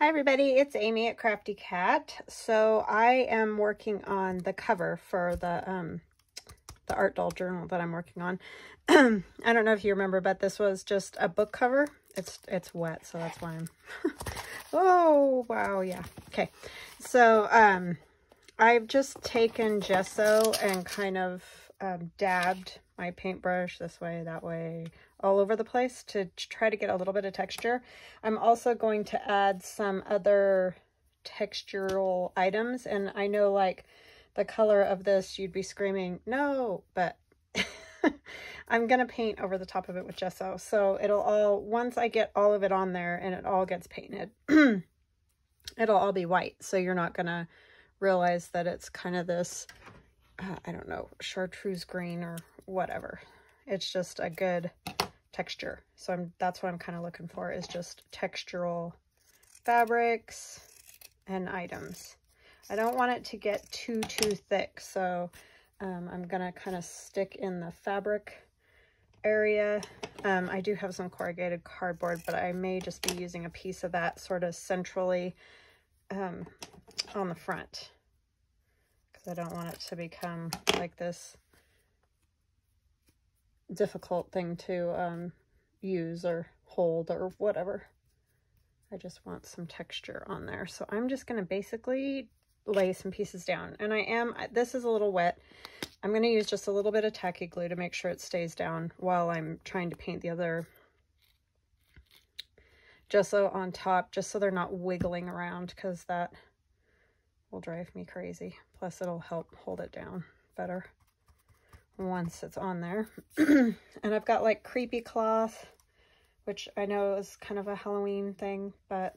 Hi everybody, it's Amy at Crafty Cat. So I am working on the cover for the um, the art doll journal that I'm working on. I don't know if you remember, but this was just a book cover. It's it's wet, so that's why I'm... oh, wow, yeah. Okay, so um, I've just taken gesso and kind of um, dabbed my paintbrush this way, that way, all over the place to try to get a little bit of texture. I'm also going to add some other textural items. And I know like the color of this, you'd be screaming, no, but I'm going to paint over the top of it with gesso. So it'll all, once I get all of it on there and it all gets painted, it'll all be white. So you're not going to realize that it's kind of this, uh, I don't know, chartreuse green or whatever. It's just a good texture. So I'm that's what I'm kind of looking for is just textural fabrics and items. I don't want it to get too, too thick. So um, I'm going to kind of stick in the fabric area. Um, I do have some corrugated cardboard, but I may just be using a piece of that sort of centrally um, on the front because I don't want it to become like this difficult thing to um, use or hold or whatever. I just want some texture on there. So I'm just going to basically lay some pieces down. And I am, this is a little wet. I'm going to use just a little bit of tacky glue to make sure it stays down while I'm trying to paint the other gesso on top, just so they're not wiggling around because that will drive me crazy. Plus it'll help hold it down better once it's on there. and I've got like creepy cloth, which I know is kind of a Halloween thing, but,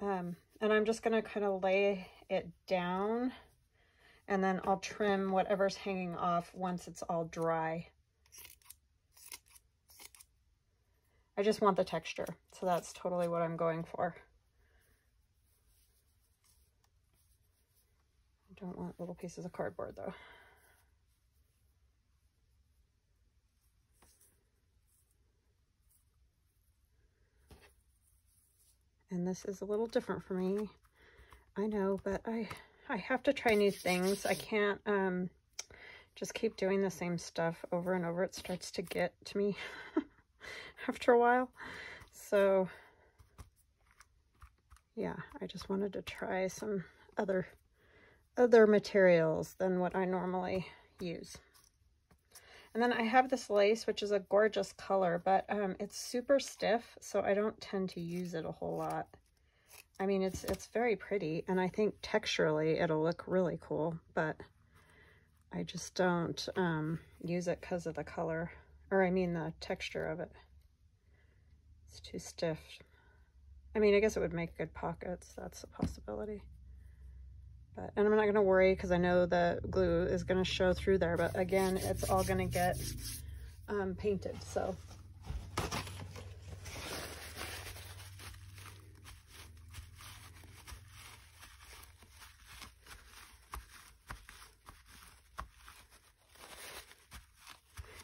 um, and I'm just to kind of lay it down and then I'll trim whatever's hanging off once it's all dry. I just want the texture, so that's totally what I'm going for. I don't want little pieces of cardboard though. And this is a little different for me. I know, but I, I have to try new things. I can't um, just keep doing the same stuff over and over. It starts to get to me after a while. So, yeah, I just wanted to try some other other materials than what I normally use. And then I have this lace, which is a gorgeous color, but um, it's super stiff, so I don't tend to use it a whole lot. I mean, it's it's very pretty, and I think texturally it'll look really cool, but I just don't um, use it because of the color, or I mean the texture of it. It's too stiff. I mean, I guess it would make good pockets. That's a possibility. But, and I'm not going to worry because I know the glue is going to show through there. But again, it's all going to get um, painted. So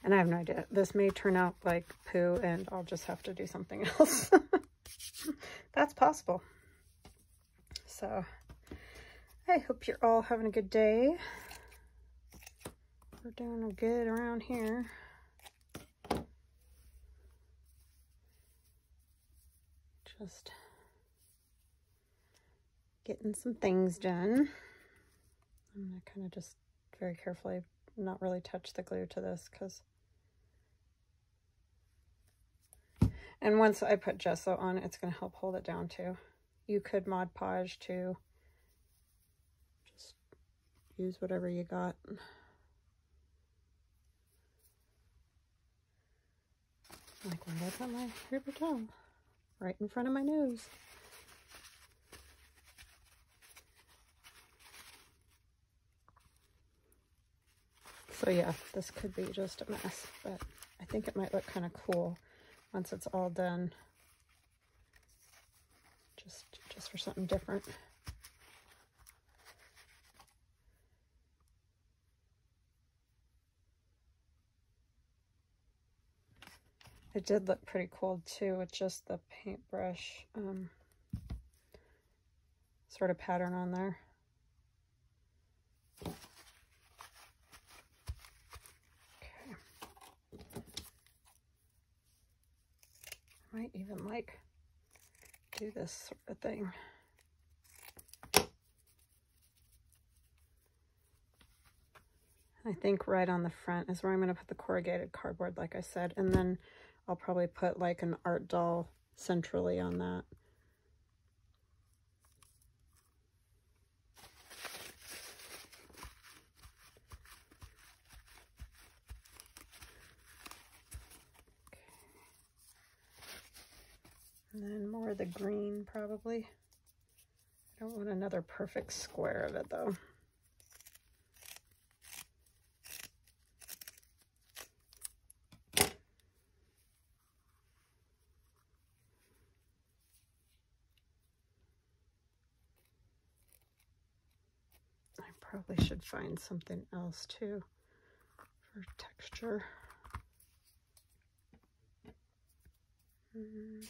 And I have no idea. This may turn out like poo and I'll just have to do something else. That's possible. So I hope you're all having a good day. We're doing good around here. Just getting some things done. I'm going to kind of just very carefully not really touch the glue to this because and once I put gesso on it's going to help hold it down too. You could Mod Podge too use whatever you got. Like when I put my paper towel right in front of my nose. So yeah, this could be just a mess, but I think it might look kind of cool once it's all done. Just, just for something different. It did look pretty cool too with just the paintbrush um, sort of pattern on there. Okay. I might even like do this sort of thing. I think right on the front is where I'm going to put the corrugated cardboard, like I said, and then I'll probably put like an art doll centrally on that. And then more of the green, probably. I don't want another perfect square of it, though. Probably should find something else too for texture. Mm.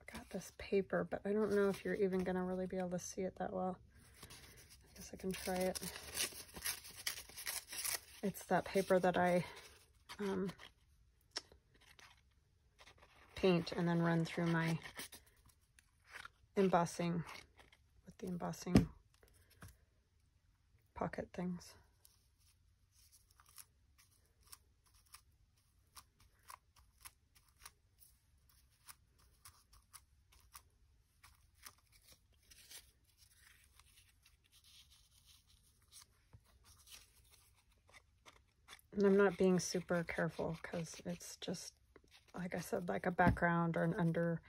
I've got this paper, but I don't know if you're even going to really be able to see it that well. I guess I can try it. It's that paper that I um, paint and then run through my embossing the embossing pocket things. And I'm not being super careful because it's just, like I said, like a background or an under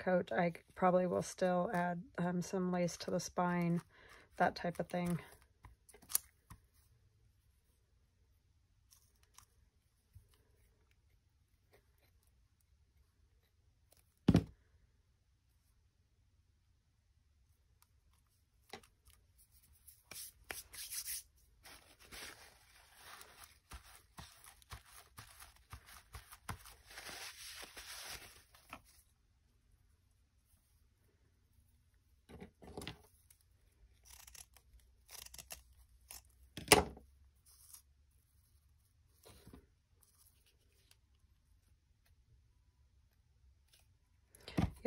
coat, I probably will still add um, some lace to the spine, that type of thing.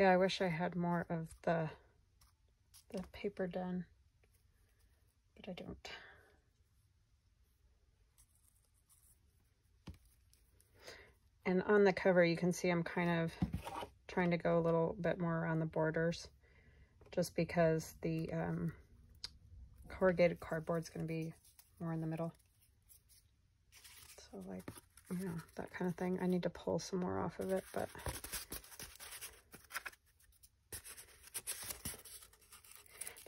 Yeah, I wish I had more of the the paper done, but I don't. And on the cover, you can see I'm kind of trying to go a little bit more around the borders just because the um, corrugated cardboard is going to be more in the middle. So like, you know, that kind of thing. I need to pull some more off of it, but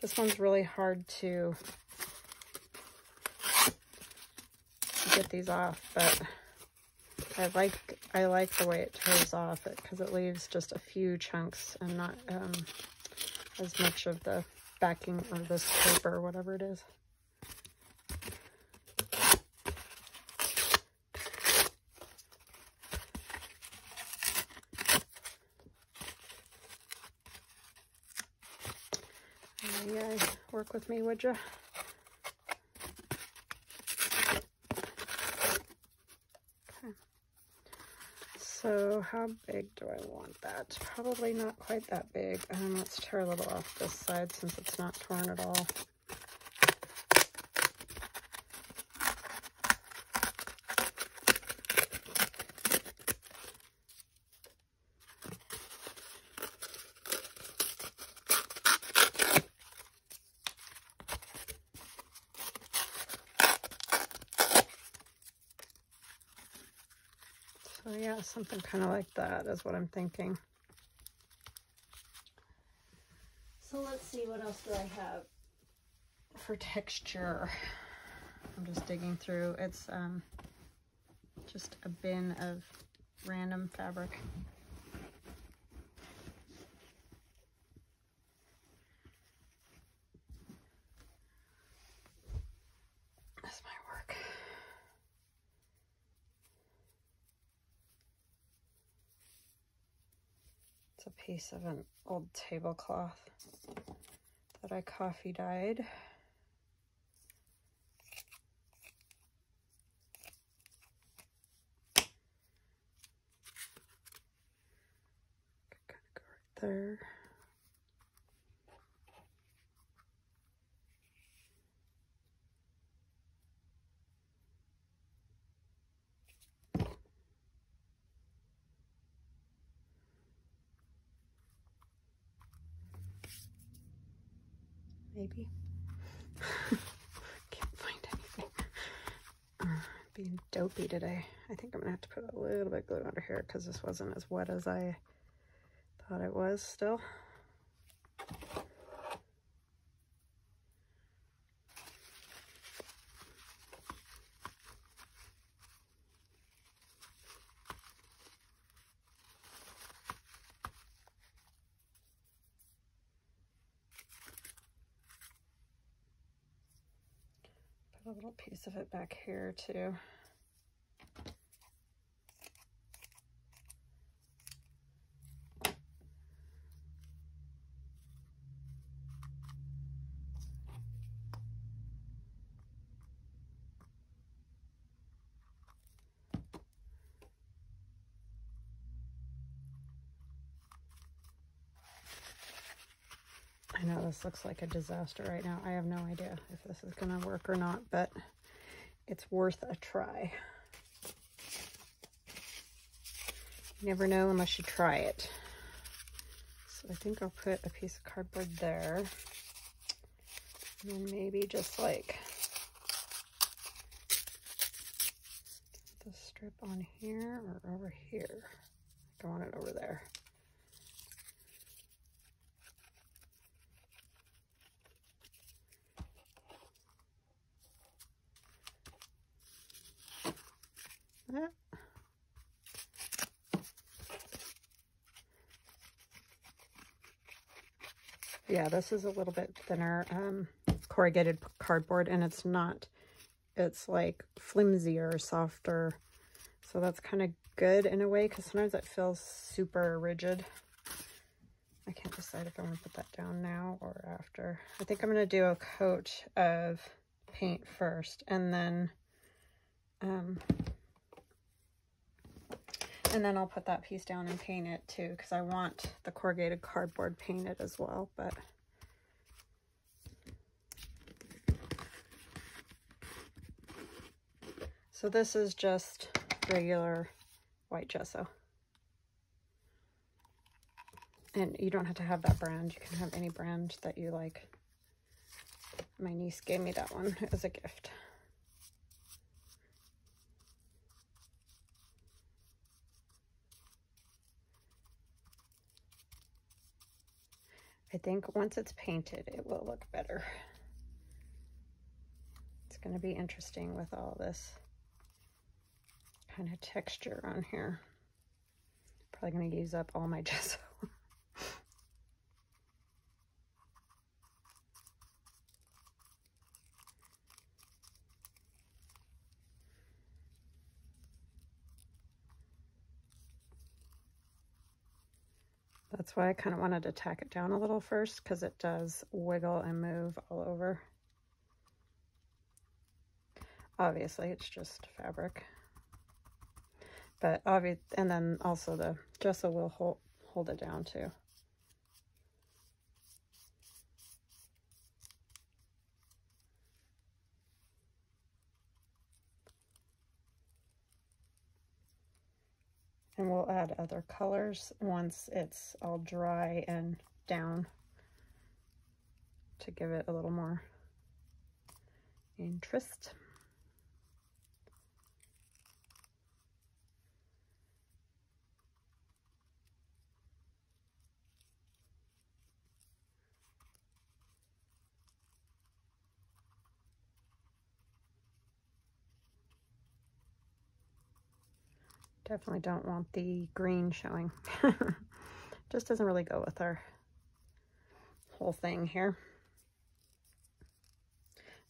This one's really hard to get these off, but I like I like the way it tears off because it, it leaves just a few chunks and not um, as much of the backing or this paper whatever it is. work with me, would you? So how big do I want that? Probably not quite that big. Um, let's tear a little off this side since it's not torn at all. Something kind of like that is what I'm thinking. So let's see, what else do I have for texture? I'm just digging through. It's um, just a bin of random fabric. It's a piece of an old tablecloth that I coffee dyed. Kind of go right there. Maybe. Can't find anything. Uh, being dopey today. I think I'm gonna have to put a little bit glue under here because this wasn't as wet as I thought it was still. Piece of it back here too. I know this looks like a disaster right now. I have no idea if this is going to work or not, but it's worth a try. You never know unless you try it. So I think I'll put a piece of cardboard there. And then maybe just like the strip on here or over here. I want it over there. Yeah, this is a little bit thinner um, corrugated cardboard, and it's not, it's like flimsier, softer. So that's kind of good in a way, because sometimes it feels super rigid. I can't decide if I want to put that down now or after. I think I'm going to do a coat of paint first, and then um, and then I'll put that piece down and paint it too, because I want the corrugated cardboard painted as well, but... So this is just regular white gesso. And you don't have to have that brand. You can have any brand that you like. My niece gave me that one as a gift. I think once it's painted, it will look better. It's going to be interesting with all this kind of texture on here. Probably going to use up all my gesso. That's why I kind of wanted to tack it down a little first because it does wiggle and move all over. Obviously, it's just fabric. But obvious, and then also the gesso will hold, hold it down too. And we'll add other colors once it's all dry and down to give it a little more interest. Definitely don't want the green showing. Just doesn't really go with our whole thing here.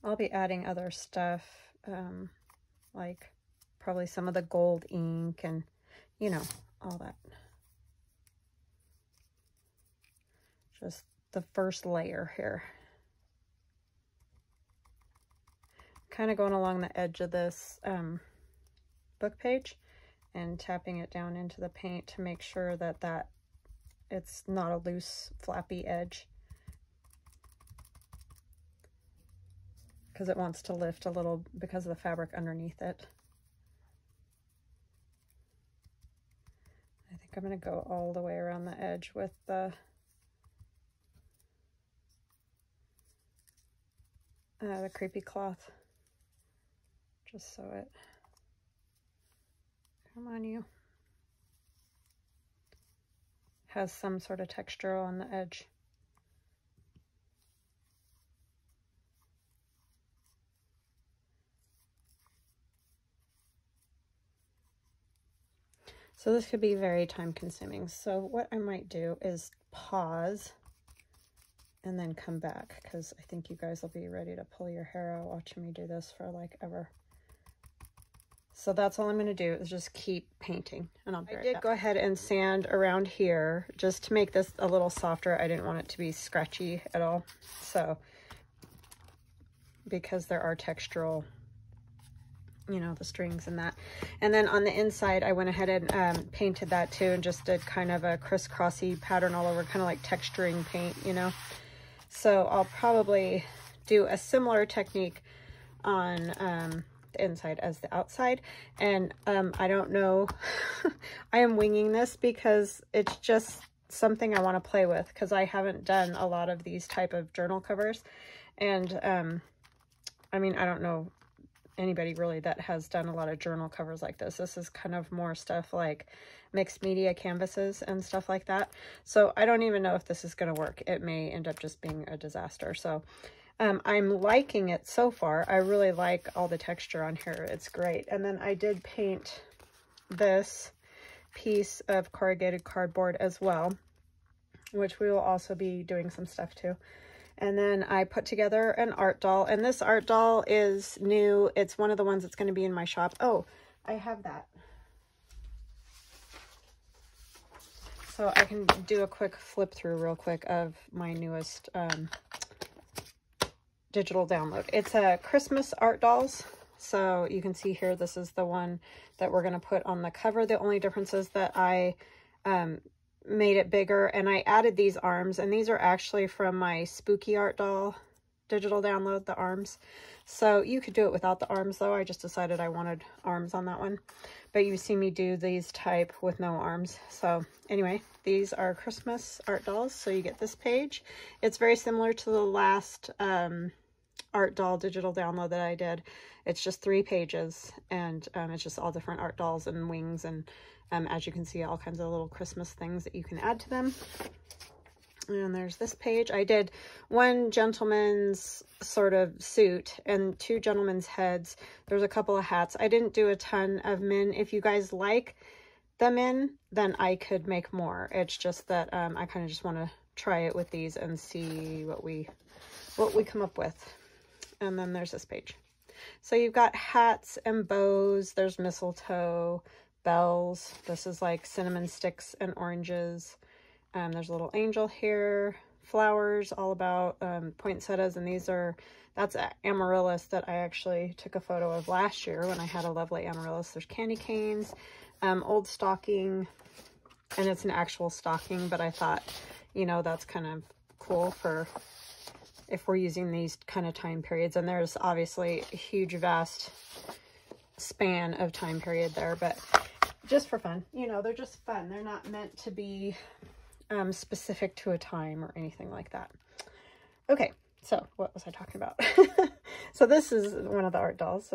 I'll be adding other stuff, um, like probably some of the gold ink and, you know, all that. just the first layer here. Kind of going along the edge of this um, book page and tapping it down into the paint to make sure that that it's not a loose flappy edge because it wants to lift a little because of the fabric underneath it. I think I'm going to go all the way around the edge with the uh, the creepy cloth just so it come on you has some sort of texture on the edge. So this could be very time consuming. So what I might do is pause and then come back because I think you guys will be ready to pull your hair out watching me do this for like ever. So that's all I'm going to do is just keep painting. And I'll I did go ahead and sand around here just to make this a little softer. I didn't want it to be scratchy at all. So because there are textural, you know, the strings and that. And then on the inside, I went ahead and um, painted that too and just did kind of a crisscrossy pattern all over, kind of like texturing paint, you know. So I'll probably do a similar technique on um, the inside as the outside. And um, I don't know, I am winging this because it's just something I want to play with because I haven't done a lot of these type of journal covers. And um, I mean, I don't know anybody really that has done a lot of journal covers like this. This is kind of more stuff like mixed media canvases and stuff like that. So I don't even know if this is going to work. It may end up just being a disaster. So um, I'm liking it so far. I really like all the texture on here. It's great. And then I did paint this piece of corrugated cardboard as well, which we will also be doing some stuff to. And then I put together an art doll. And this art doll is new. It's one of the ones that's going to be in my shop. Oh, I have that. So I can do a quick flip through real quick of my newest um, digital download. It's a Christmas art dolls. So you can see here, this is the one that we're going to put on the cover. The only difference is that I um, made it bigger and I added these arms and these are actually from my spooky art doll digital download, the arms. So you could do it without the arms though. I just decided I wanted arms on that one. But you see me do these type with no arms. So anyway, these are Christmas art dolls. So you get this page. It's very similar to the last um, art doll digital download that I did. It's just three pages and um, it's just all different art dolls and wings and um, as you can see all kinds of little Christmas things that you can add to them. And there's this page. I did one gentleman's sort of suit and two gentlemen's heads. There's a couple of hats. I didn't do a ton of men. If you guys like them in, then I could make more. It's just that um, I kind of just want to try it with these and see what we what we come up with. And then there's this page. So you've got hats and bows. There's mistletoe, bells. This is like cinnamon sticks and oranges. Um, there's a little angel here, flowers, all about um, poinsettias. And these are, that's amaryllis that I actually took a photo of last year when I had a lovely amaryllis. There's candy canes, um, old stocking, and it's an actual stocking, but I thought, you know, that's kind of cool for if we're using these kind of time periods. And there's obviously a huge, vast span of time period there, but just for fun. You know, they're just fun. They're not meant to be um, specific to a time or anything like that. Okay, so what was I talking about? so this is one of the art dolls.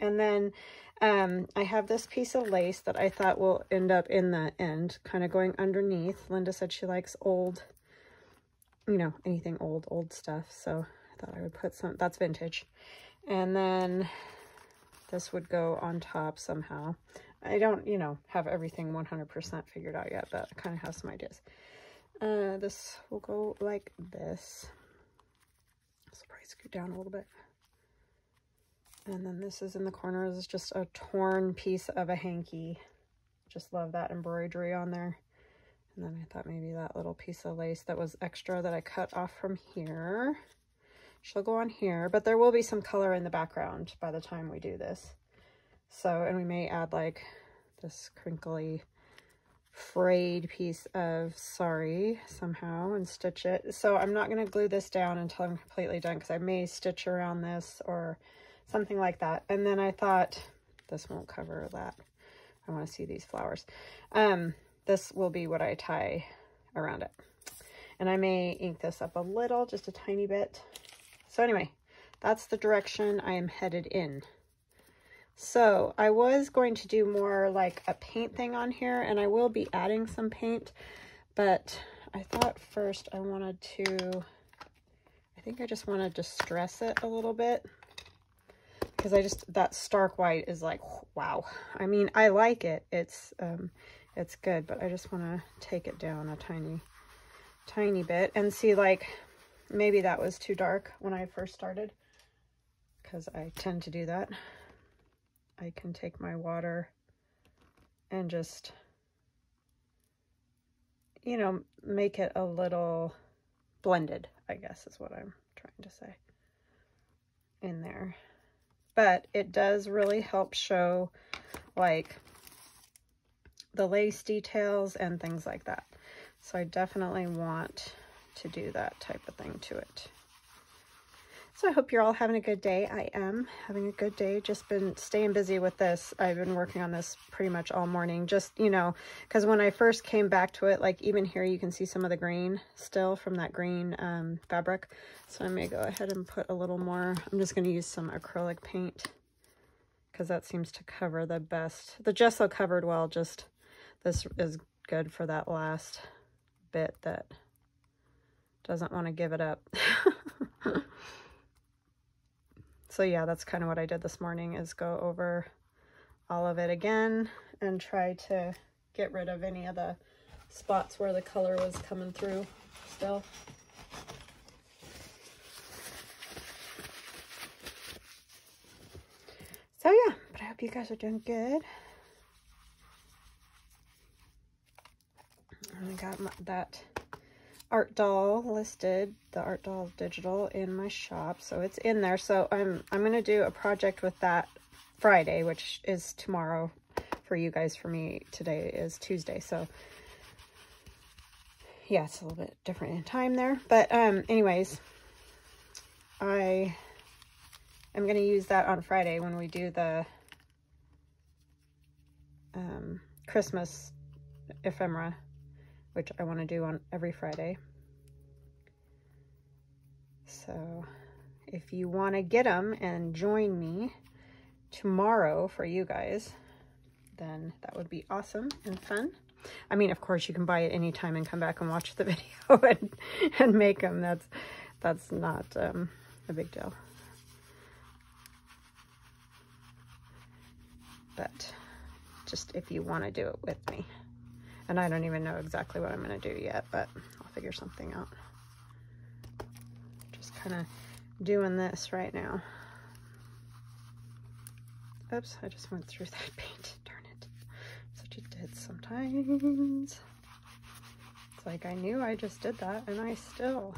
And then um, I have this piece of lace that I thought will end up in the end, kind of going underneath. Linda said she likes old you know, anything old, old stuff. So I thought I would put some, that's vintage. And then this would go on top somehow. I don't, you know, have everything 100% figured out yet, but I kind of have some ideas. Uh, this will go like this. So probably scoot down a little bit. And then this is in the corner. This is just a torn piece of a hanky. Just love that embroidery on there. And then I thought maybe that little piece of lace that was extra that I cut off from here. She'll go on here, but there will be some color in the background by the time we do this. So, and we may add like this crinkly frayed piece of sari somehow and stitch it. So I'm not going to glue this down until I'm completely done because I may stitch around this or something like that. And then I thought this won't cover that. I want to see these flowers. Um, this will be what I tie around it. And I may ink this up a little, just a tiny bit. So anyway, that's the direction I am headed in. So I was going to do more like a paint thing on here and I will be adding some paint, but I thought first I wanted to, I think I just want to distress it a little bit because I just, that stark white is like, wow. I mean, I like it. It's, um, it's good, but I just want to take it down a tiny, tiny bit and see like, maybe that was too dark when I first started because I tend to do that. I can take my water and just, you know, make it a little blended, I guess is what I'm trying to say in there. But it does really help show like the lace details and things like that. So I definitely want to do that type of thing to it. So I hope you're all having a good day. I am having a good day. Just been staying busy with this. I've been working on this pretty much all morning. Just, you know, because when I first came back to it, like even here you can see some of the green still from that green um, fabric. So I may go ahead and put a little more. I'm just going to use some acrylic paint because that seems to cover the best. The gesso covered well, just this is good for that last bit that doesn't want to give it up. so yeah, that's kind of what I did this morning is go over all of it again and try to get rid of any of the spots where the color was coming through still. So yeah, but I hope you guys are doing good. I got my, that art doll listed, the art doll digital in my shop. So it's in there. So I'm, I'm going to do a project with that Friday, which is tomorrow for you guys. For me, today is Tuesday. So yeah, it's a little bit different in time there. But um, anyways, I am going to use that on Friday when we do the um, Christmas ephemera which I want to do on every Friday. So if you want to get them and join me tomorrow for you guys, then that would be awesome and fun. I mean, of course, you can buy it anytime and come back and watch the video and, and make them. That's, that's not um, a big deal. But just if you want to do it with me. And I don't even know exactly what I'm going to do yet, but I'll figure something out. Just kind of doing this right now. Oops, I just went through that paint. Darn it. Such a did sometimes. It's like I knew I just did that, and I still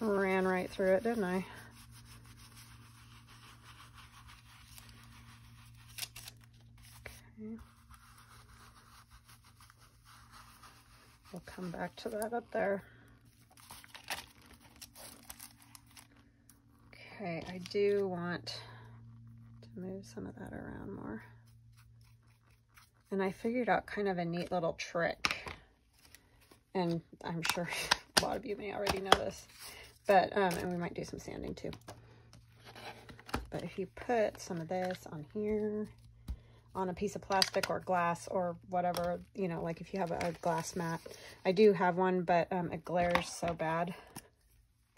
ran right through it, didn't I? We'll come back to that up there. Okay, I do want to move some of that around more. And I figured out kind of a neat little trick. And I'm sure a lot of you may already know this. But, um, and we might do some sanding too. But if you put some of this on here, on a piece of plastic or glass or whatever, you know, like if you have a, glass mat. I do have one, but um, it glares so bad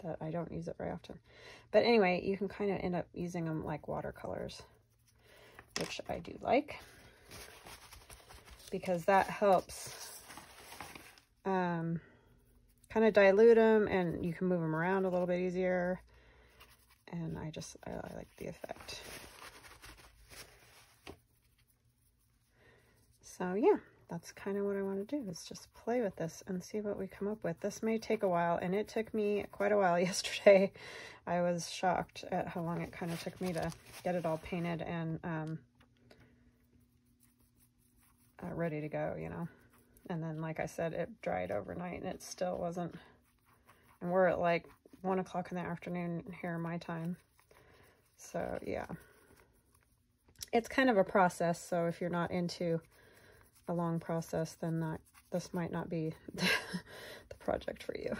that I don't use it very often. But anyway, you can kind of end up using them like watercolors, which I do like because that helps um, kind of dilute them and you can move them around a little bit easier. And I just, I, I like the effect. So yeah, that's kind of what I want to do is just play with this and see what we come up with. This may take a while, and it took me quite a while yesterday. I was shocked at how long it kind of took me to get it all painted and um, uh, ready to go, you know. And then, like I said, it dried overnight, and it still wasn't. And we're at like 1 o'clock in the afternoon here my time. So, yeah. It's kind of a process, so if you're not into a long process, then that this might not be the project for you.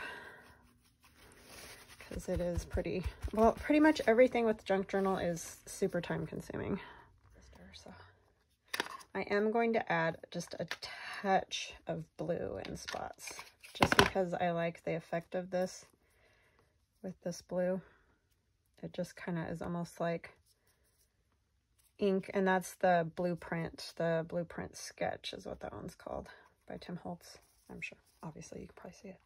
Because it is pretty, well, pretty much everything with Junk Journal is super time consuming. So I am going to add just a touch of blue in spots, just because I like the effect of this with this blue. It just kind of is almost like ink, and that's the blueprint. The blueprint sketch is what that one's called by Tim Holtz. I'm sure. Obviously, you can probably see it.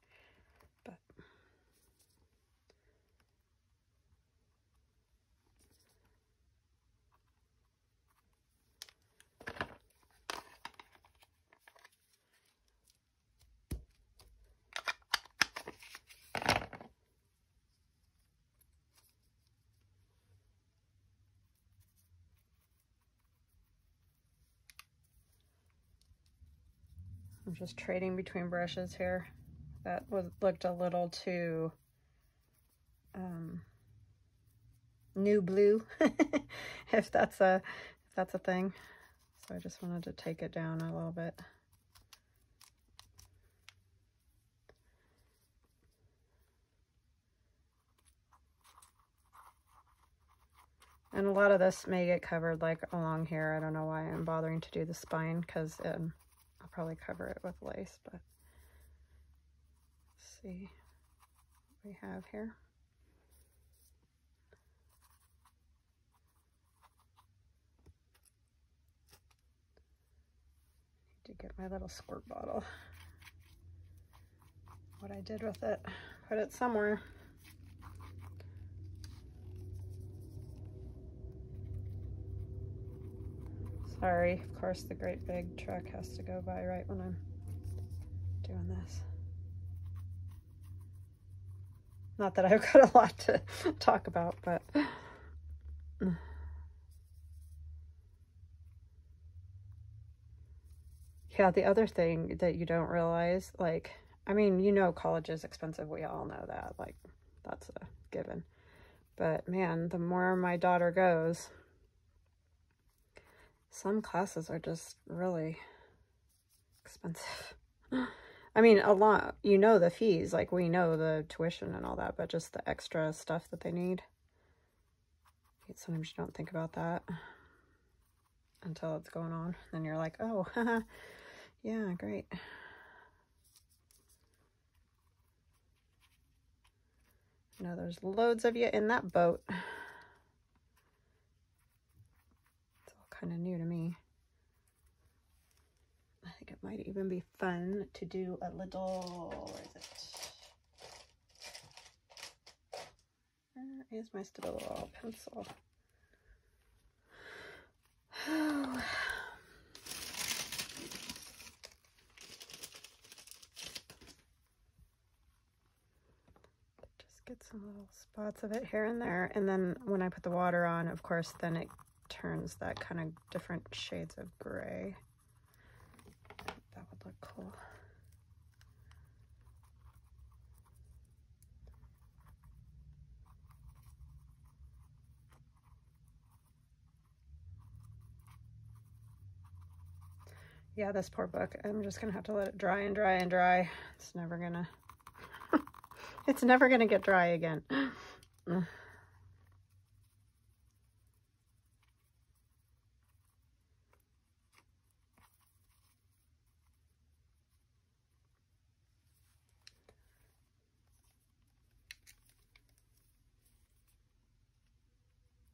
I'm just trading between brushes here. That was looked a little too um, new blue, if that's a if that's a thing. So I just wanted to take it down a little bit. And a lot of this may get covered like along here. I don't know why I'm bothering to do the spine because um, probably cover it with lace, but let's see what we have here. Need to get my little squirt bottle. What I did with it, put it somewhere. Sorry, of course the great big truck has to go by right when I'm doing this. Not that I've got a lot to talk about, but... Yeah, the other thing that you don't realize, like, I mean, you know college is expensive. We all know that. Like, that's a given. But, man, the more my daughter goes, some classes are just really expensive. I mean, a lot, you know the fees, like we know the tuition and all that, but just the extra stuff that they need. Sometimes you don't think about that until it's going on. Then you're like, oh, yeah, great. You know, there's loads of you in that boat. Kind of new to me. I think it might even be fun to do a little, where is it? Where is my Stabilo pencil? Just get some little spots of it here and there. And then when I put the water on, of course, then it turns that kind of different shades of gray. That would look cool. Yeah, this poor book. I'm just gonna have to let it dry and dry and dry. It's never gonna, it's never gonna get dry again.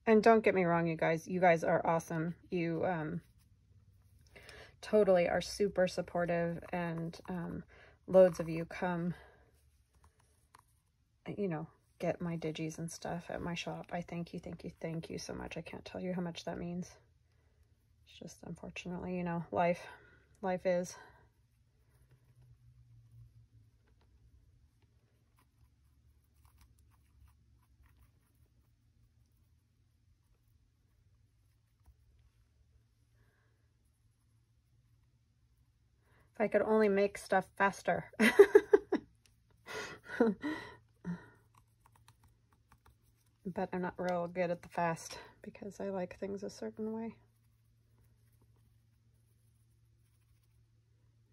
And don't get me wrong, you guys, you guys are awesome. You um, totally are super supportive and um, loads of you come, you know, get my digis and stuff at my shop. I thank you, thank you, thank you so much. I can't tell you how much that means. It's just unfortunately, you know, life life is. If I could only make stuff faster. but I'm not real good at the fast because I like things a certain way.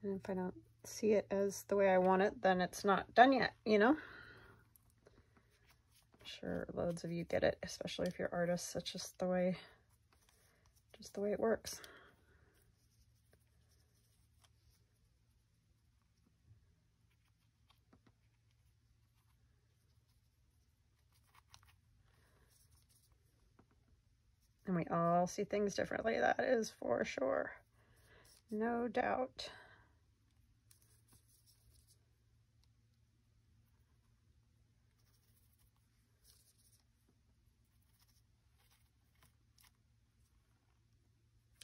And if I don't see it as the way I want it, then it's not done yet, you know? I'm sure loads of you get it, especially if you're artists. It's just the way, just the way it works. We all see things differently, that is for sure. No doubt.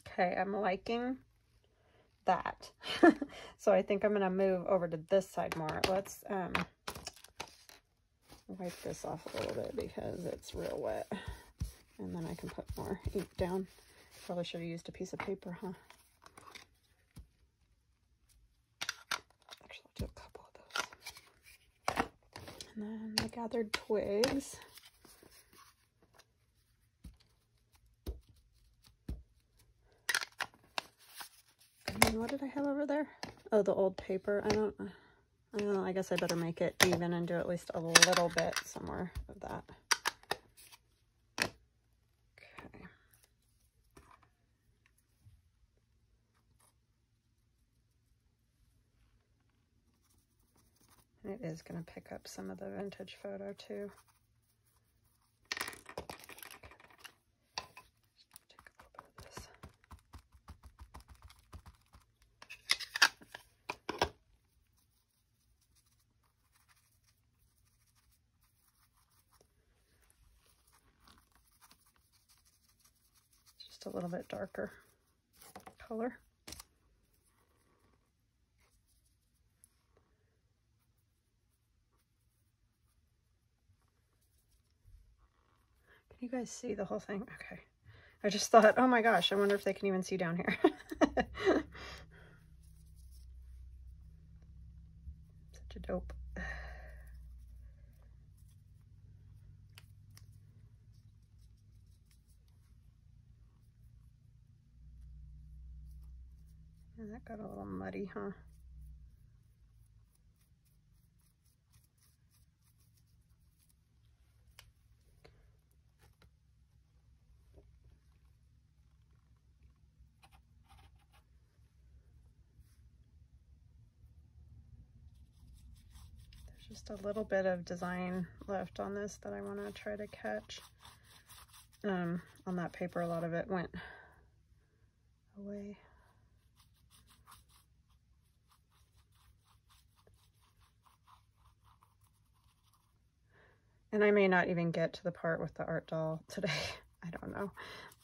Okay, I'm liking that. so I think I'm going to move over to this side more. Let's um, wipe this off a little bit because it's real wet. And then I can put more ink down. Probably should have used a piece of paper, huh? Actually, I'll do a couple of those. And then the gathered twigs. And what did I have over there? Oh, the old paper. I don't, I don't know. I guess I better make it even and do at least a little bit somewhere of that. Is going to pick up some of the vintage photo too. Just a little bit darker color. You guys see the whole thing? Okay. I just thought, oh my gosh, I wonder if they can even see down here. Such a dope. And that got a little muddy, huh? just a little bit of design left on this that I want to try to catch. Um, on that paper, a lot of it went away. And I may not even get to the part with the art doll today. I don't know.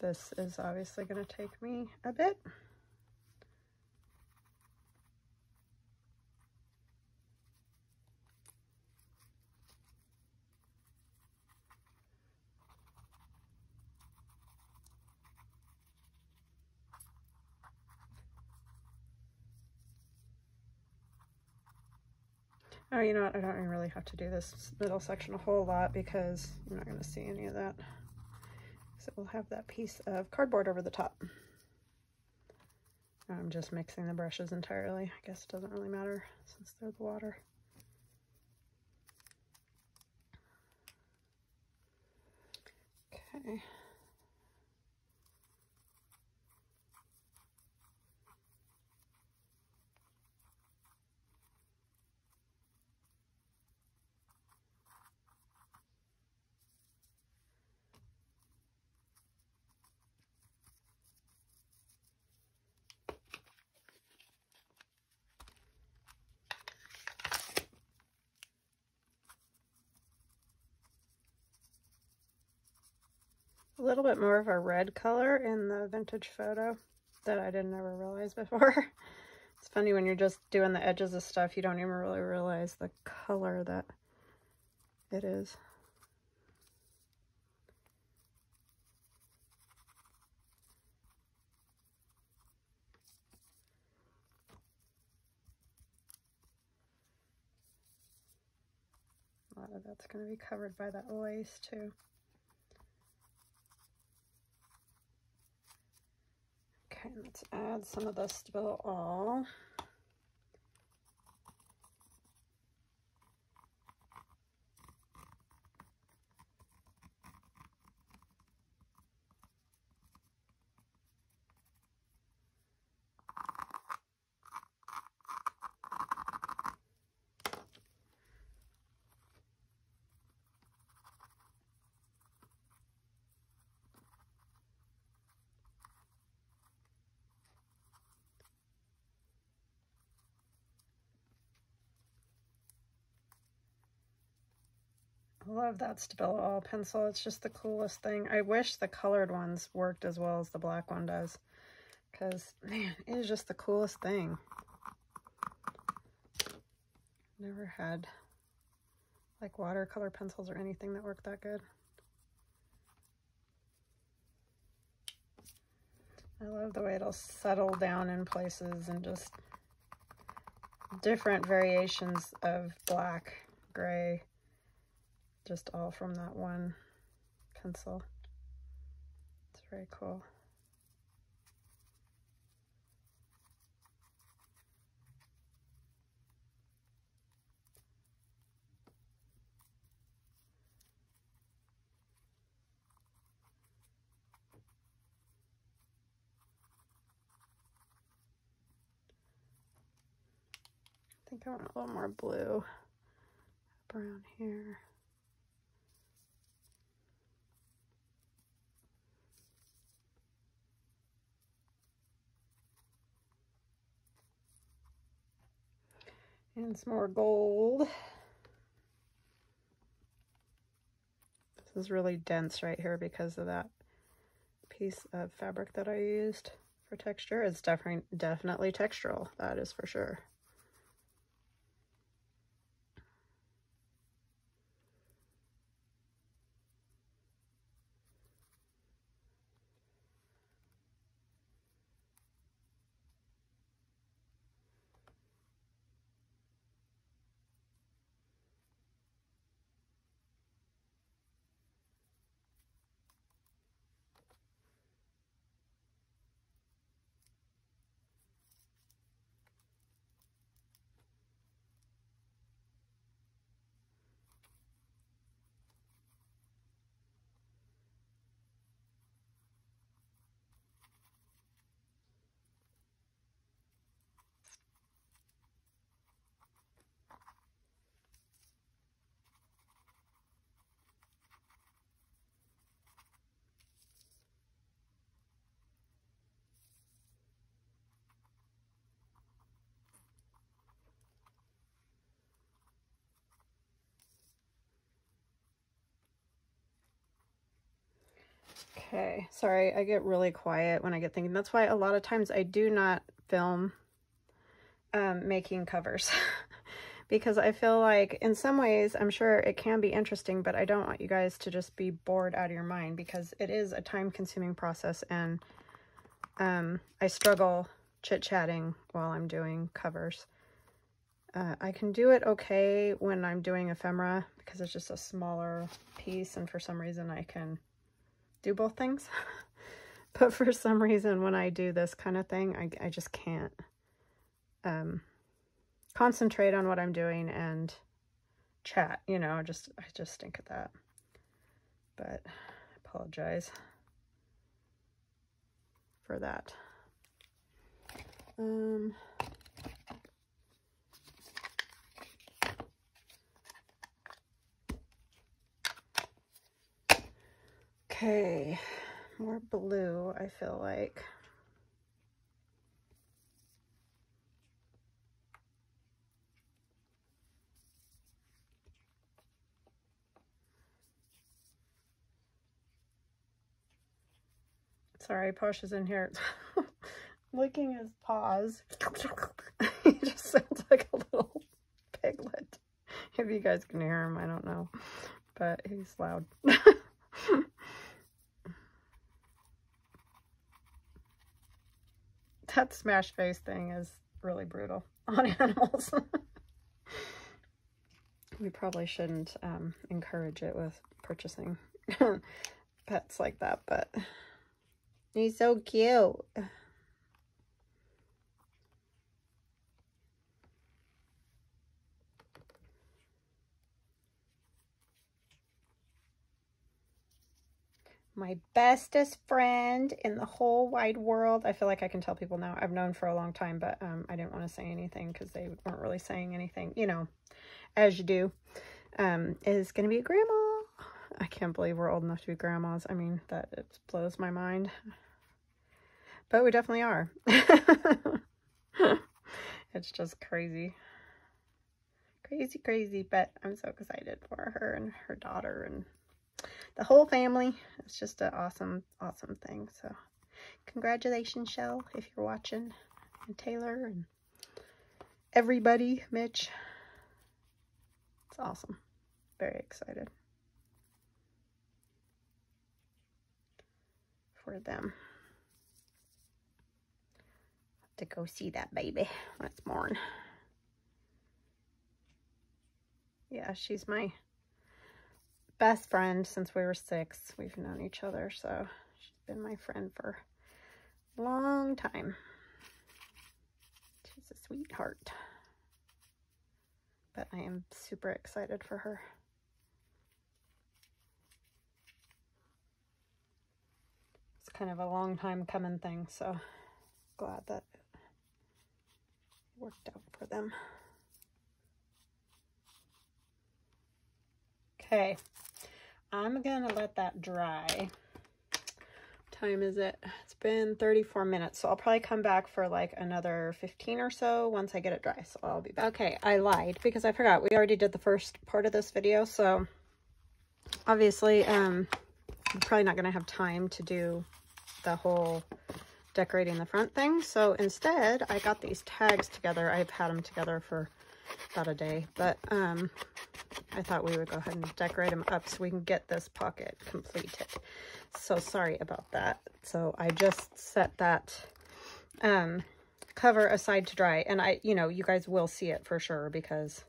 This is obviously going to take me a bit. Oh, you know what? I don't really have to do this middle section a whole lot because I'm not going to see any of that. So we'll have that piece of cardboard over the top. I'm just mixing the brushes entirely. I guess it doesn't really matter since they're the water. Okay. A little bit more of a red color in the vintage photo that I didn't ever realize before. It's funny when you're just doing the edges of stuff, you don't even really realize the color that it is. A lot of that's going to be covered by that lace too. Okay, let's add some of this to the all. Love that Stabilo All pencil. It's just the coolest thing. I wish the colored ones worked as well as the black one does. Because, man, it is just the coolest thing. Never had, like, watercolor pencils or anything that worked that good. I love the way it'll settle down in places and just different variations of black, gray, just all from that one pencil. It's very cool. I think I want a little more blue up around here. And some more gold. This is really dense right here because of that piece of fabric that I used for texture. It's definitely definitely textural, that is for sure. Okay, sorry, I get really quiet when I get thinking. That's why a lot of times I do not film um, making covers. because I feel like in some ways, I'm sure it can be interesting, but I don't want you guys to just be bored out of your mind because it is a time consuming process and um, I struggle chit-chatting while I'm doing covers. Uh, I can do it okay when I'm doing ephemera because it's just a smaller piece and for some reason I can do both things. but for some reason, when I do this kind of thing, I, I just can't um, concentrate on what I'm doing and chat, you know, just, I just stink at that. But I apologize for that. Um, Okay, more blue, I feel like. Sorry, Posh is in here licking his paws. he just sounds like a little piglet. If you guys can hear him, I don't know. But he's loud. that smash face thing is really brutal on animals. we probably shouldn't um, encourage it with purchasing pets like that, but he's so cute. My bestest friend in the whole wide world. I feel like I can tell people now. I've known for a long time, but um, I didn't want to say anything because they weren't really saying anything, you know, as you do, um, is going to be a grandma. I can't believe we're old enough to be grandmas. I mean, that it blows my mind. But we definitely are. it's just crazy. Crazy, crazy. But I'm so excited for her and her daughter and the whole family. It's just an awesome, awesome thing. So congratulations, Shell, if you're watching, and Taylor, and everybody, Mitch. It's awesome. Very excited for them to go see that baby when it's born. Yeah, she's my best friend since we were six. We've known each other, so she's been my friend for a long time. She's a sweetheart. But I am super excited for her. It's kind of a long time coming thing, so glad that it worked out for them. Okay, I'm gonna let that dry. Time is it? It's been 34 minutes, so I'll probably come back for like another 15 or so once I get it dry. So I'll be back. Okay, I lied because I forgot. We already did the first part of this video, so obviously, um, I'm probably not gonna have time to do the whole decorating the front thing. So instead, I got these tags together. I've had them together for about a day, but um, I thought we would go ahead and decorate them up so we can get this pocket completed. So sorry about that. So I just set that um, cover aside to dry. And I, you know, you guys will see it for sure because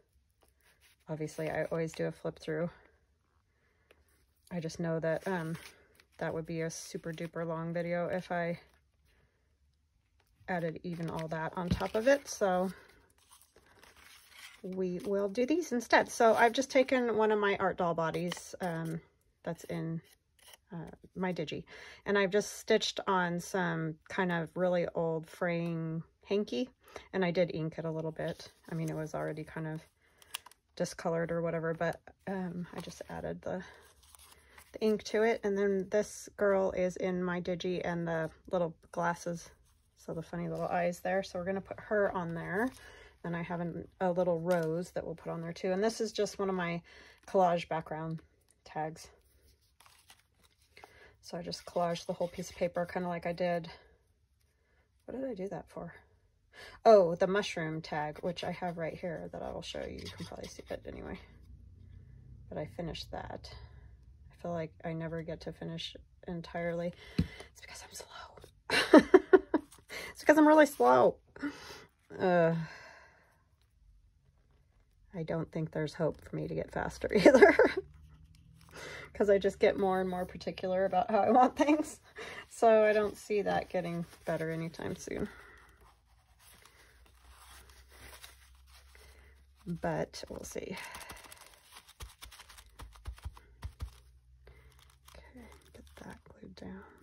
obviously I always do a flip through. I just know that um, that would be a super duper long video if I added even all that on top of it. So we will do these instead. So I've just taken one of my art doll bodies um, that's in uh, my Digi. And I've just stitched on some kind of really old fraying hanky. And I did ink it a little bit. I mean, it was already kind of discolored or whatever, but um, I just added the, the ink to it. And then this girl is in my Digi and the little glasses. So the funny little eyes there. So we're going to put her on there. And I have an, a little rose that we'll put on there too. And this is just one of my collage background tags. So I just collage the whole piece of paper, kind of like I did. What did I do that for? Oh, the mushroom tag, which I have right here that I will show you. You can probably see it anyway. But I finished that. I feel like I never get to finish entirely. It's because I'm slow. it's because I'm really slow. Uh, I don't think there's hope for me to get faster either. Because I just get more and more particular about how I want things. So I don't see that getting better anytime soon. But we'll see. Okay, get that glued down.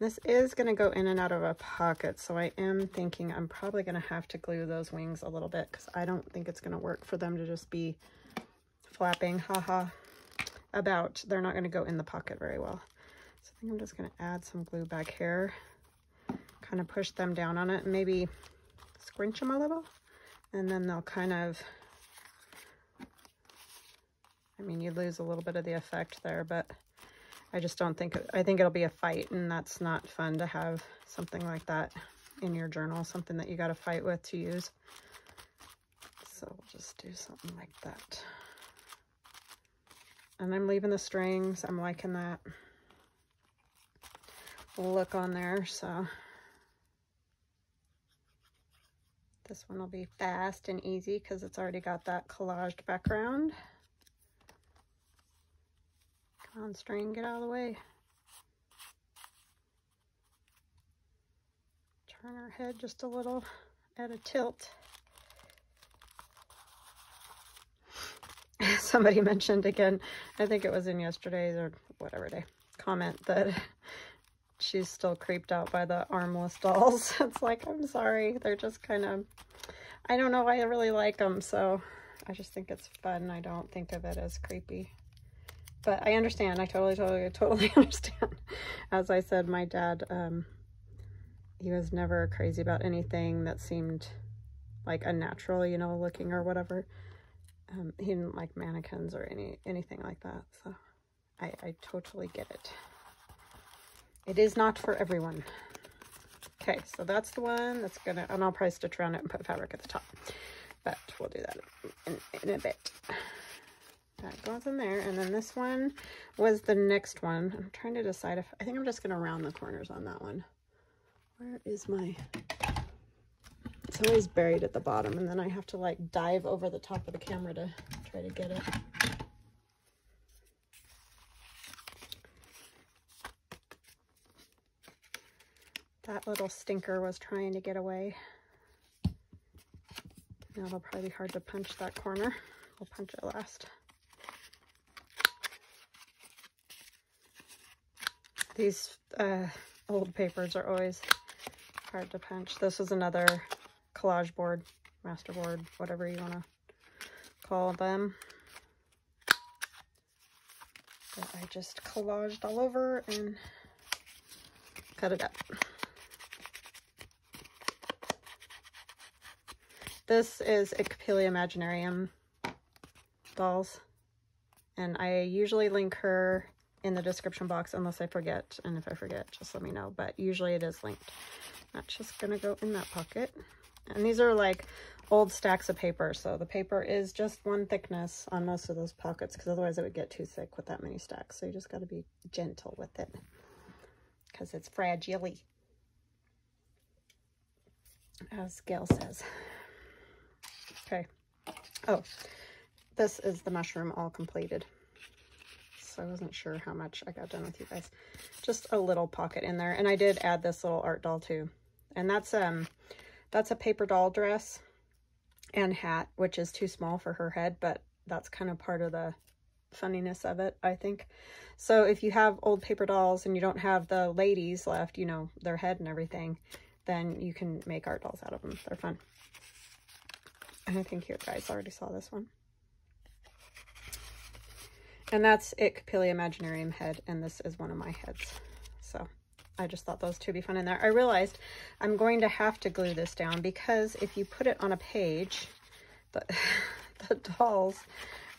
This is going to go in and out of a pocket, so I am thinking I'm probably going to have to glue those wings a little bit because I don't think it's going to work for them to just be flapping, haha, about. They're not going to go in the pocket very well. So I think I'm just going to add some glue back here, kind of push them down on it, and maybe squinch them a little, and then they'll kind of, I mean, you lose a little bit of the effect there, but I just don't think, I think it'll be a fight and that's not fun to have something like that in your journal, something that you got to fight with to use. So we'll just do something like that. And I'm leaving the strings. I'm liking that look on there. So this one will be fast and easy because it's already got that collaged background. On, string, get out of the way. Turn her head just a little at a tilt. Somebody mentioned again, I think it was in yesterday's or whatever day, comment that she's still creeped out by the armless dolls. it's like, I'm sorry. They're just kind of, I don't know. I really like them. So I just think it's fun. I don't think of it as creepy. But I understand. I totally, totally, totally understand. As I said, my dad, um, he was never crazy about anything that seemed like unnatural, you know, looking or whatever. Um, he didn't like mannequins or any anything like that. So I, I totally get it. It is not for everyone. Okay, so that's the one that's gonna, and I'll probably stitch around it and put fabric at the top. But we'll do that in, in a bit. That goes in there. And then this one was the next one. I'm trying to decide if, I think I'm just gonna round the corners on that one. Where is my, it's always buried at the bottom and then I have to like dive over the top of the camera to try to get it. That little stinker was trying to get away. Now it'll probably be hard to punch that corner. I'll punch it last. These uh, old papers are always hard to punch. This is another collage board, master board, whatever you want to call them. I just collaged all over and cut it up. This is Inkapilla Imaginarium dolls. And I usually link her in the description box unless I forget. And if I forget, just let me know. But usually it is linked. That's just going to go in that pocket. And these are like old stacks of paper. So the paper is just one thickness on most of those pockets because otherwise it would get too thick with that many stacks. So you just got to be gentle with it because it's fragile as Gail says. Okay. Oh, this is the mushroom all completed. So I wasn't sure how much I got done with you guys. Just a little pocket in there. And I did add this little art doll too. And that's um that's a paper doll dress and hat, which is too small for her head, but that's kind of part of the funniness of it, I think. So if you have old paper dolls and you don't have the ladies left, you know, their head and everything, then you can make art dolls out of them. They're fun. And I think you guys already saw this one. And that's it, Inkapilla Imaginarium head, and this is one of my heads. So I just thought those two would be fun in there. I realized I'm going to have to glue this down because if you put it on a page, the, the dolls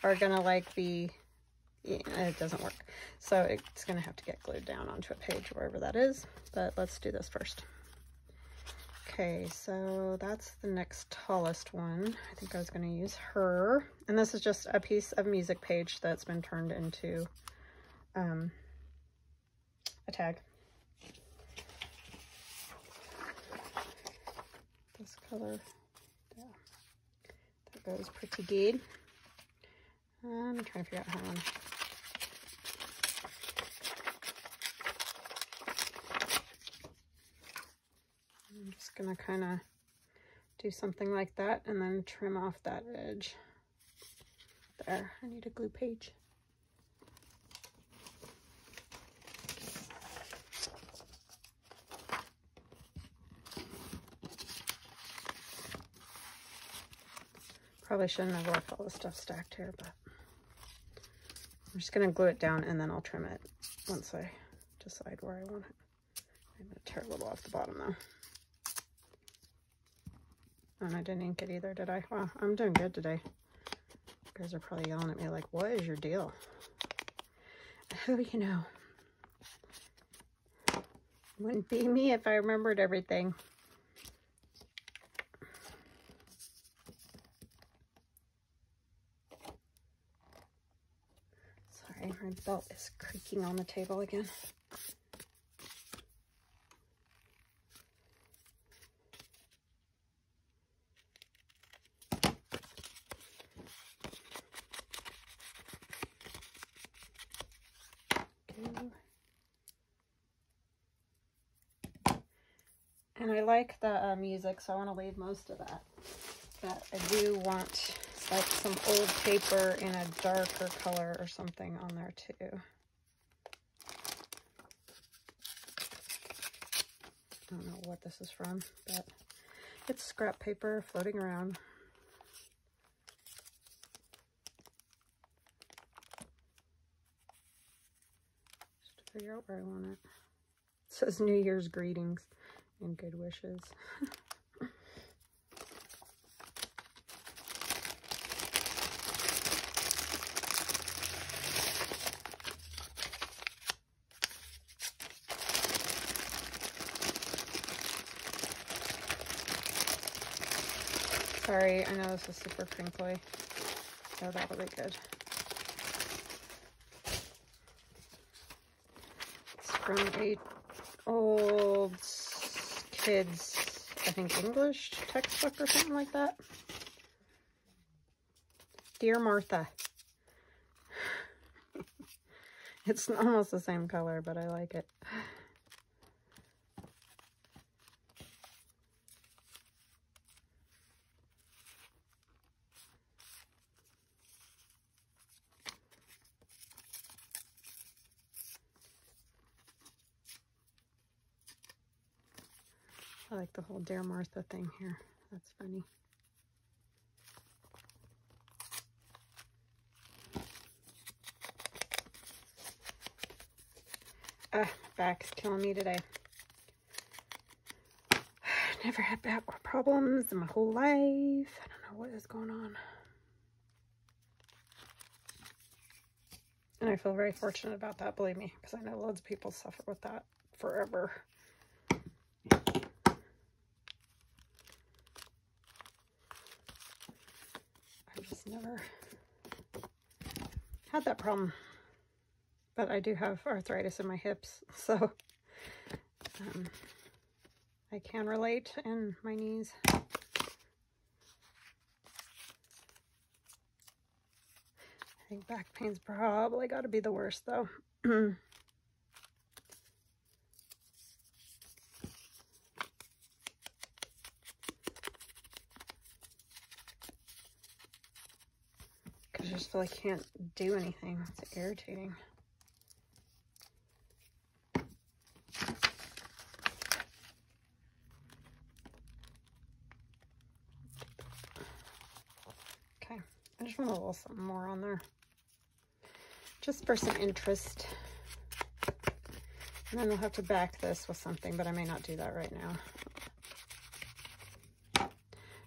are going to like be, it doesn't work. So it's going to have to get glued down onto a page, wherever that is. But let's do this first. Okay, so that's the next tallest one. I think I was going to use her. And this is just a piece of music page that's been turned into um, a tag. This color, yeah, that goes pretty good. I'm trying to figure out how one gonna kind of do something like that and then trim off that edge. There, I need a glue page. Probably shouldn't have left all the stuff stacked here, but I'm just going to glue it down and then I'll trim it once I decide where I want it. I'm going to tear a little off the bottom though. And I didn't ink it either, did I? Well, I'm doing good today. You guys are probably yelling at me like, what is your deal? Who you know? Wouldn't be me if I remembered everything. Sorry, my belt is creaking on the table again. Music, so I want to leave most of that. But I do want like some old paper in a darker color or something on there too. I don't know what this is from, but it's scrap paper floating around. Just to figure out where I want it. It says New Year's greetings and good wishes. Sorry, I know this is super crinkly. So that'll be good. It's from a old kids, I think English textbook or something like that. Dear Martha. it's almost the same color, but I like it. I like the whole Dear Martha thing here. That's funny. My back's killing me today. Never had back problems in my whole life. I don't know what is going on. And I feel very fortunate about that, believe me, because I know loads of people suffer with that forever. never had that problem. But I do have arthritis in my hips, so um, I can relate in my knees. I think back pain's probably got to be the worst, though. just feel I can't do anything. It's irritating. Okay, I just want a little something more on there. Just for some interest. And then we'll have to back this with something, but I may not do that right now.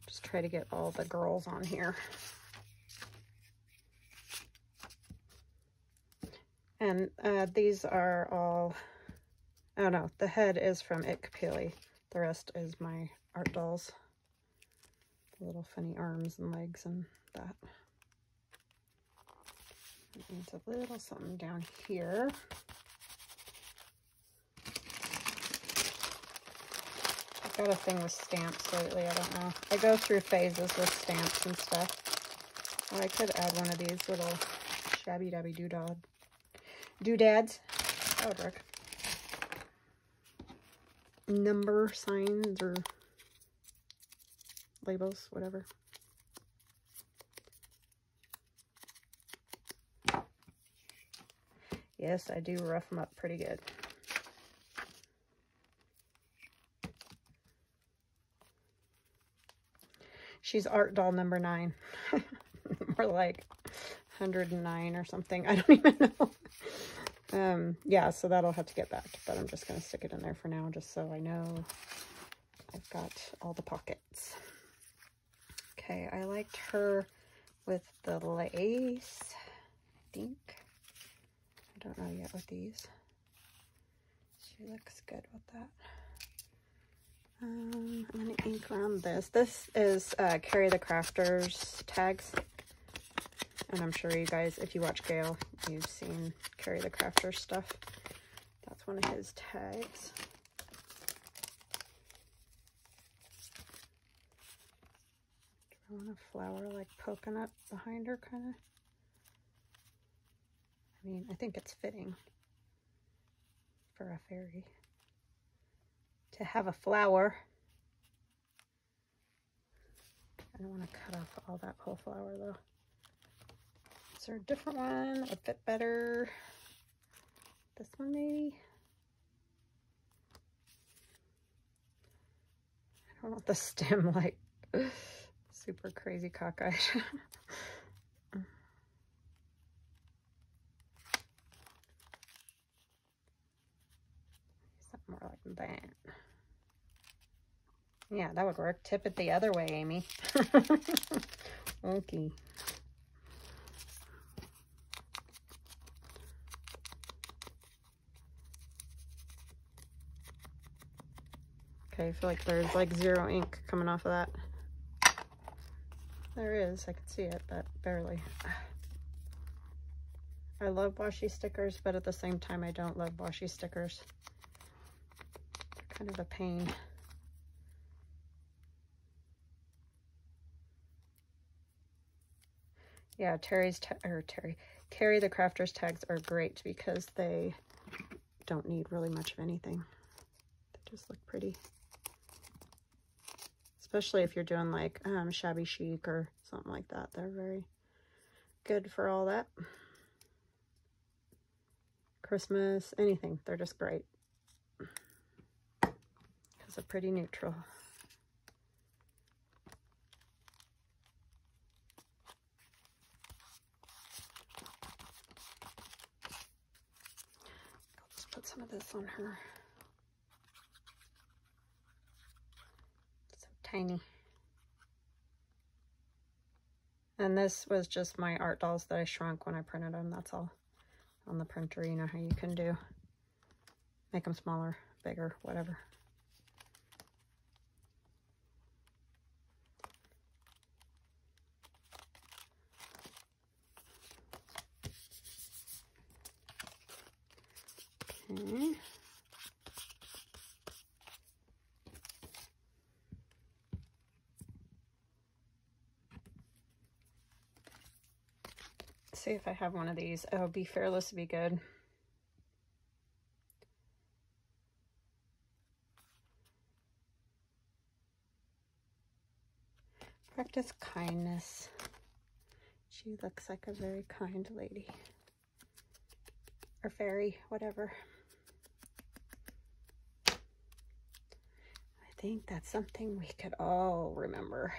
Just try to get all the girls on here. And uh, these are all, oh no, the head is from Inkapilla. The rest is my art dolls. The little funny arms and legs and that. It needs a little something down here. I've got a thing with stamps lately, I don't know. I go through phases with stamps and stuff. Or I could add one of these little shabby-dabby doodad doodads. That would work. Number signs or labels, whatever. Yes, I do rough them up pretty good. She's art doll number nine. More like 109 or something. I don't even know. Um, yeah, so that'll have to get back, but I'm just going to stick it in there for now just so I know I've got all the pockets. Okay, I liked her with the lace, I think. I don't know yet with these. She looks good with that. Um, I'm going to ink around this. This is uh, Carrie the Crafter's tags. And I'm sure you guys, if you watch Gail, you've seen Carrie the Crafter stuff. That's one of his tags. Do I want a flower like poking up behind her kind of? I mean, I think it's fitting for a fairy to have a flower. I don't want to cut off all that whole flower though. There a different one A fit better? This one maybe? I don't want the stem like super crazy cockeyed. Something more like that. Yeah, that would work. Tip it the other way, Amy. okay. Okay, I feel like there's like zero ink coming off of that. There is, I can see it, but barely. I love washi stickers, but at the same time, I don't love washi stickers. They're kind of a pain. yeah, Terry's, or Terry, Carrie the Crafter's tags are great because they don't need really much of anything. They just look pretty. Especially if you're doing like um, shabby chic or something like that. They're very good for all that. Christmas, anything. They're just great. Because they're pretty neutral. put some of this on her. So tiny. And this was just my art dolls that I shrunk when I printed them. That's all on the printer. You know how you can do. Make them smaller, bigger, whatever. Okay. See if I have one of these. Oh, Be Fearless be good. Practice kindness. She looks like a very kind lady. Or fairy, whatever. I think that's something we could all remember.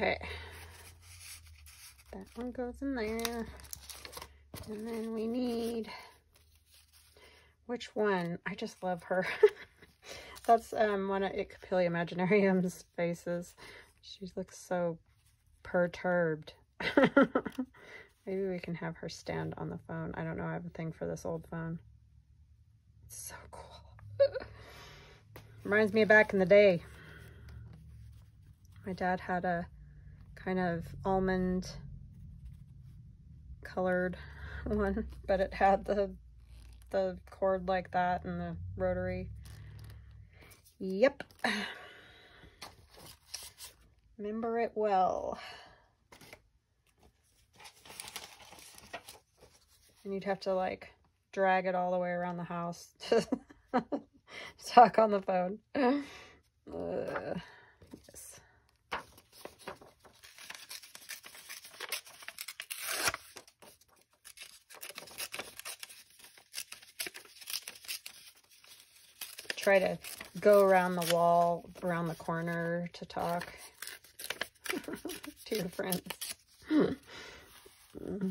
Okay. That one goes in there. And then we need, which one? I just love her. That's um, one of Inkapilla Imaginarium's faces. She looks so perturbed. Maybe we can have her stand on the phone. I don't know. I have a thing for this old phone. It's so cool. Reminds me of back in the day. My dad had a kind of almond colored one, but it had the the cord like that and the rotary Yep. Remember it well. And you'd have to like drag it all the way around the house to talk on the phone yes. Try to go around the wall, around the corner to talk to your friends. Hmm.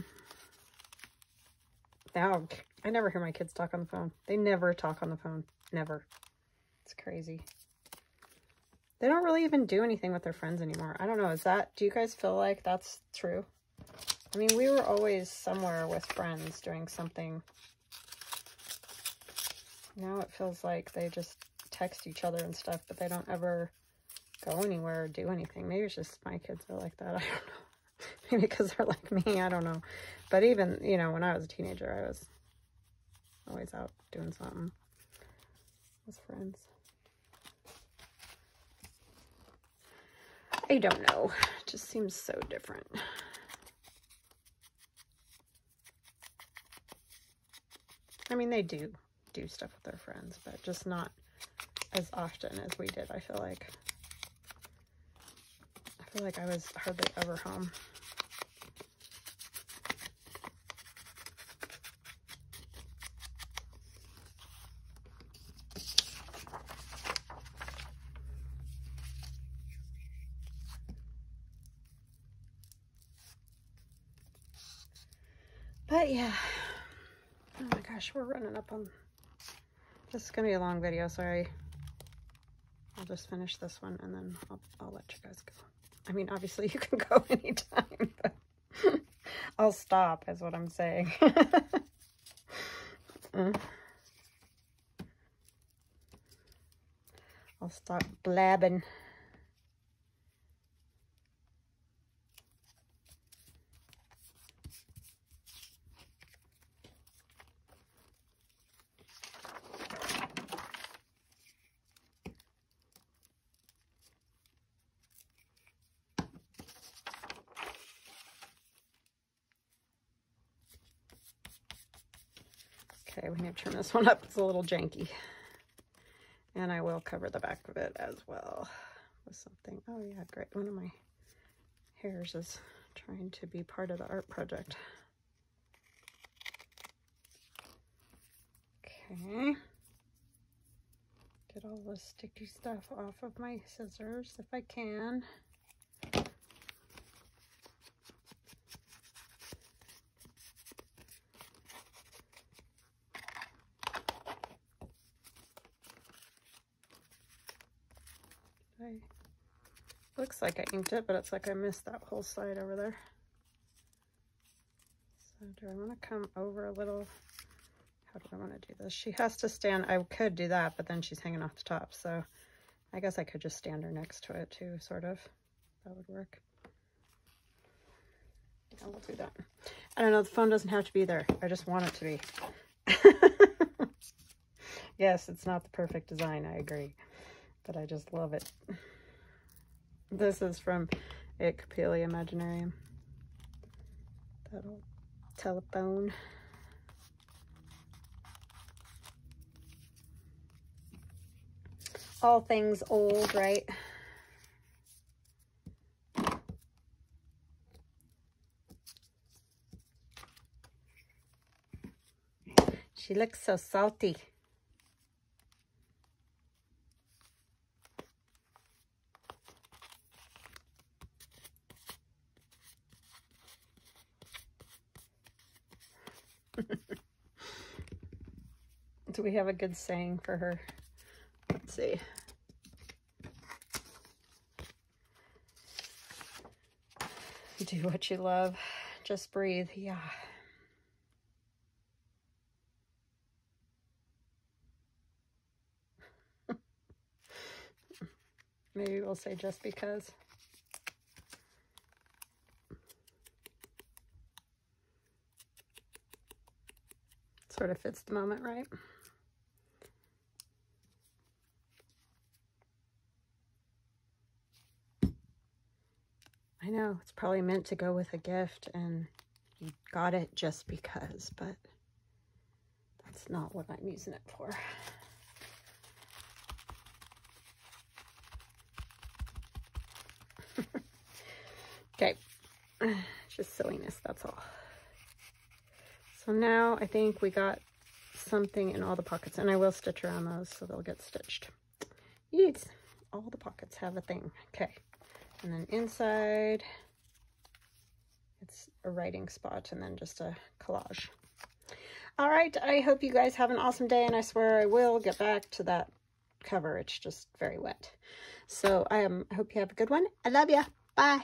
now, I never hear my kids talk on the phone. They never talk on the phone. Never. It's crazy. They don't really even do anything with their friends anymore. I don't know. Is that, do you guys feel like that's true? I mean, we were always somewhere with friends doing something. Now it feels like they just text each other and stuff, but they don't ever go anywhere or do anything. Maybe it's just my kids are like that. I don't know. Maybe because they're like me. I don't know. But even, you know, when I was a teenager, I was always out doing something with friends. I don't know. It just seems so different. I mean, they do do stuff with their friends, but just not as often as we did, I feel like. I feel like I was hardly ever home. But yeah, oh my gosh, we're running up on, this is going to be a long video, sorry. I'll just finish this one and then I'll, I'll let you guys go. I mean, obviously you can go anytime, but I'll stop is what I'm saying. mm. I'll stop blabbing. This one up. It's a little janky. And I will cover the back of it as well with something. Oh yeah, great. One of my hairs is trying to be part of the art project. Okay. Get all the sticky stuff off of my scissors if I can. I, looks like I inked it, but it's like I missed that whole side over there. So do I want to come over a little? How do I want to do this? She has to stand, I could do that, but then she's hanging off the top. So I guess I could just stand her next to it too, sort of. That would work. Yeah, we'll do that. I don't know, the phone doesn't have to be there. I just want it to be. yes, it's not the perfect design, I agree but I just love it. This is from Inkapilla Imaginarium. That old telephone. All things old, right? She looks so salty. Do we have a good saying for her? Let's see. Do what you love. Just breathe. Yeah. Maybe we'll say just because. Sort of fits the moment, right? I know, it's probably meant to go with a gift and you got it just because, but that's not what I'm using it for. okay, just silliness, that's all. So now I think we got something in all the pockets, and I will stitch around those so they'll get stitched. Yes, all the pockets have a thing. Okay. And then inside, it's a writing spot and then just a collage. All right, I hope you guys have an awesome day, and I swear I will get back to that cover. It's just very wet. So I um, hope you have a good one. I love you. Bye.